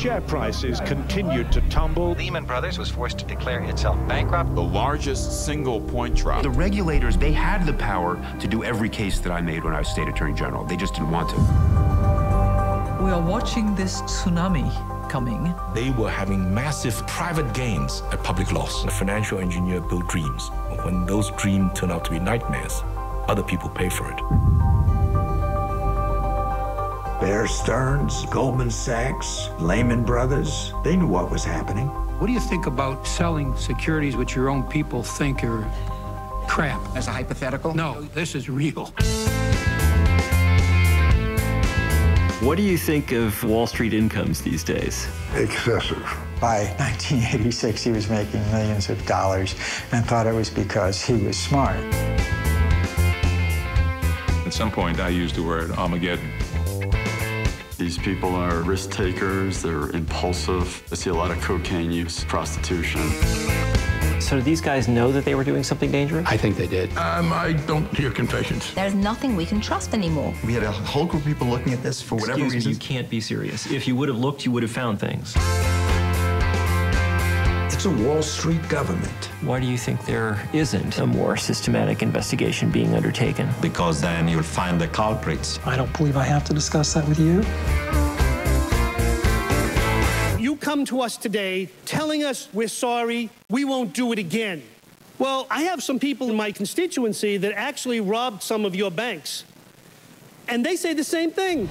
share prices continued to tumble. Lehman Brothers was forced to declare itself bankrupt. The largest single point drop. The regulators, they had the power to do every case that I made when I was state attorney general. They just didn't want to. We are watching this tsunami coming. They were having massive private gains at public loss. The financial engineer built dreams. When those dreams turn out to be nightmares, other people pay for it. Bear Stearns, Goldman Sachs, Lehman Brothers, they knew what was happening. What do you think about selling securities which your own people think are crap? As a hypothetical? No, this is real. What do you think of Wall Street incomes these days? Excessive. By 1986, he was making millions of dollars and thought it was because he was smart. At some point, I used the word Armageddon. These people are risk takers, they're impulsive, I see a lot of cocaine use, prostitution. So do these guys know that they were doing something dangerous? I think they did. Um, I don't hear confessions. There's nothing we can trust anymore. We had a whole group of people looking at this for whatever reason. Me, you can't be serious. If you would have looked, you would have found things. It's a Wall Street government. Why do you think there isn't a more systematic investigation being undertaken? Because then you'll find the culprits. I don't believe I have to discuss that with you. You come to us today telling us we're sorry, we won't do it again. Well, I have some people in my constituency that actually robbed some of your banks. And they say the same thing.